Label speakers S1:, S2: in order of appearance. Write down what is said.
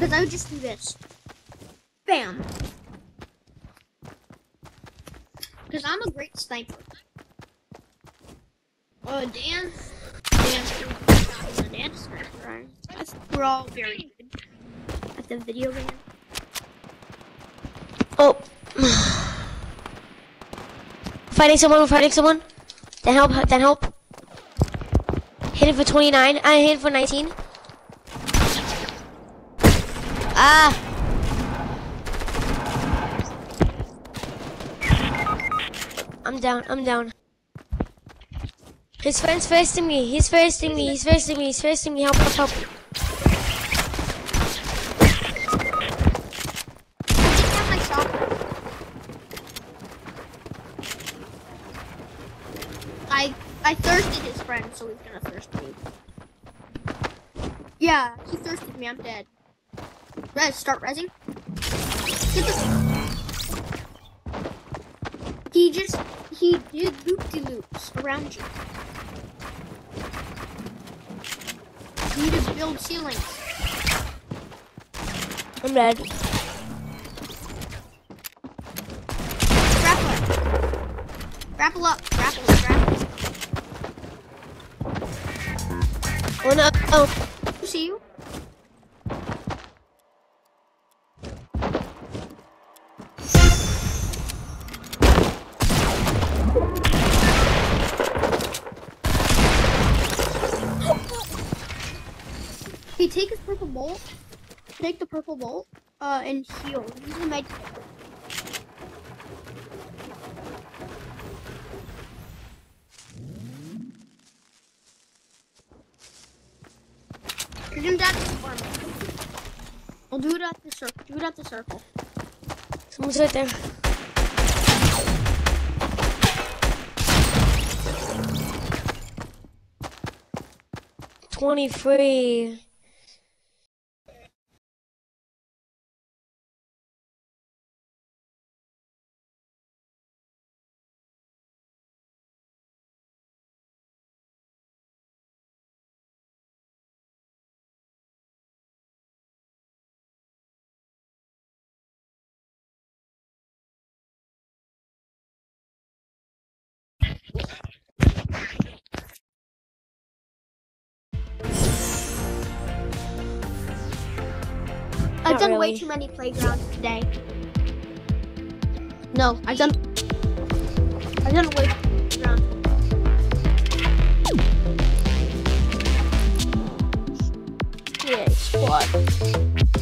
S1: Because I would just do this. Bam. Because I'm a great sniper. Uh, Dan. Dan. Dan we're all very good at the video game.
S2: Oh. fighting someone, we're fighting someone. Then help, then help. Hit it for 29. I hit it for 19. Ah. I'm down, I'm down. His friend's thirsting me, he's thirsting me, he's thirsting me, he's thirsting me, help, help, help.
S1: I I thirsted his friend, so he's gonna thirst me. Yeah, he thirsted me. I'm dead. Res, start resing. Get the. He just he did loop de loops around you. You need to build ceilings.
S2: I'm dead.
S1: Grapple. Grapple up. Grapple. Grapple.
S2: Oh no, oh.
S1: See you? Hey, take his purple bolt. Take the purple bolt. Uh, and heal. Use the med kit. You're gonna die for me. I'll do it at the circle. Do it at the circle.
S2: Someone's right there. Twenty-three.
S1: I've done way too many playgrounds today. No, I've done. I've done way too many playgrounds.
S2: Yeah, squad.